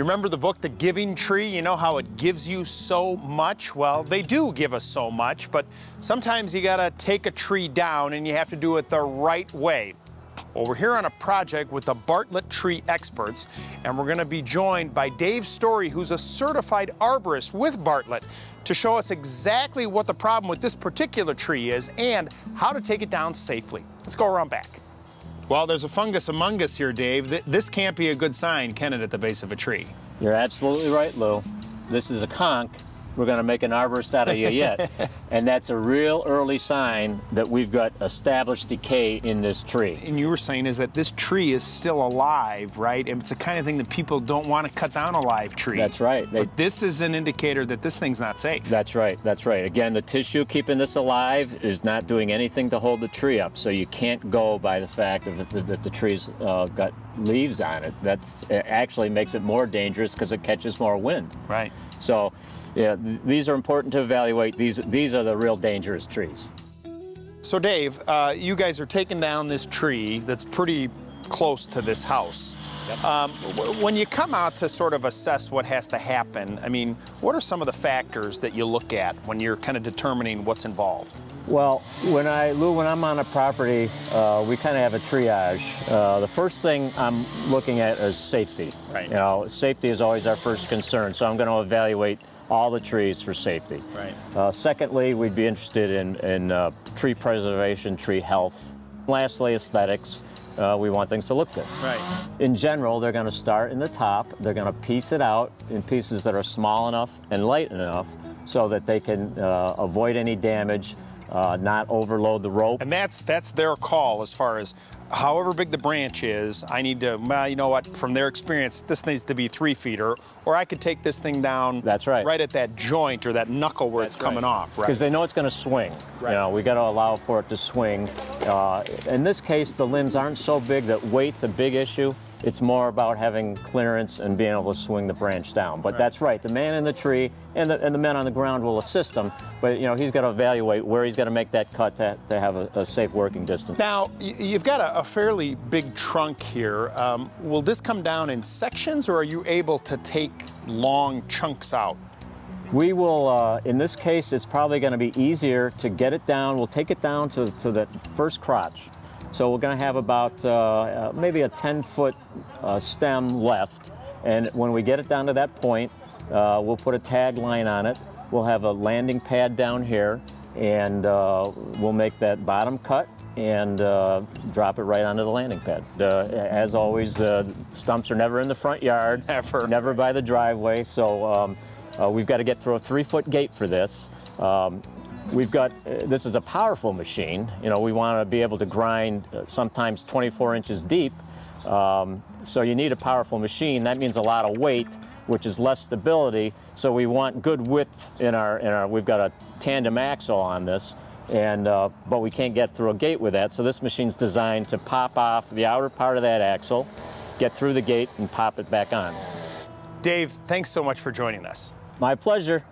You remember the book, The Giving Tree? You know how it gives you so much? Well, they do give us so much, but sometimes you gotta take a tree down and you have to do it the right way. Well, we're here on a project with the Bartlett Tree experts, and we're gonna be joined by Dave Story, who's a certified arborist with Bartlett, to show us exactly what the problem with this particular tree is and how to take it down safely. Let's go around back. Well, there's a fungus among us here, Dave. This can't be a good sign, can it, at the base of a tree? You're absolutely right, Lou. This is a conk we're going to make an arborist out of you yet. and that's a real early sign that we've got established decay in this tree. And you were saying is that this tree is still alive, right? And it's the kind of thing that people don't want to cut down a live tree. That's right. They, but this is an indicator that this thing's not safe. That's right. That's right. Again, the tissue keeping this alive is not doing anything to hold the tree up. So you can't go by the fact that the, that the tree's uh, got leaves on it. That actually makes it more dangerous because it catches more wind. Right. So yeah, th these are important to evaluate. These, these are the real dangerous trees. So Dave, uh, you guys are taking down this tree that's pretty close to this house. Yep. Um, when you come out to sort of assess what has to happen, I mean, what are some of the factors that you look at when you're kind of determining what's involved? Well, when I, Lou, when I'm on a property, uh, we kind of have a triage. Uh, the first thing I'm looking at is safety. Right. You know, safety is always our first concern, so I'm going to evaluate all the trees for safety. Right. Uh, secondly, we'd be interested in, in uh, tree preservation, tree health. Lastly, aesthetics. Uh, we want things to look good. Right. In general, they're going to start in the top. They're going to piece it out in pieces that are small enough and light enough so that they can uh, avoid any damage, uh, not overload the rope. And that's that's their call as far as however big the branch is, I need to, well, you know what, from their experience, this needs to be three feet, or, or I could take this thing down That's right. right at that joint or that knuckle where That's it's coming right. off, right? Because they know it's going to swing. Right. You know, we got to allow for it to swing. Uh, in this case, the limbs aren't so big that weight's a big issue. It's more about having clearance and being able to swing the branch down. But right. that's right. The man in the tree and the, and the men on the ground will assist him. But you know, he's got to evaluate where he's got to make that cut to, to have a, a safe working distance. Now, you've got a, a fairly big trunk here. Um, will this come down in sections, or are you able to take long chunks out? We will, uh, in this case, it's probably going to be easier to get it down. We'll take it down to, to the first crotch. So we're going to have about uh, uh, maybe a 10 foot uh, stem left. And when we get it down to that point, uh, we'll put a tag line on it. We'll have a landing pad down here and uh, we'll make that bottom cut and uh, drop it right onto the landing pad. as always, stumps are never in the front yard. Never. Never by the driveway. So um, we've got to get through a three foot gate for this. Um, We've got, uh, this is a powerful machine. You know, we want to be able to grind uh, sometimes 24 inches deep. Um, so you need a powerful machine. That means a lot of weight, which is less stability. So we want good width in our, in our we've got a tandem axle on this. And, uh, but we can't get through a gate with that. So this machine's designed to pop off the outer part of that axle, get through the gate and pop it back on. Dave, thanks so much for joining us. My pleasure.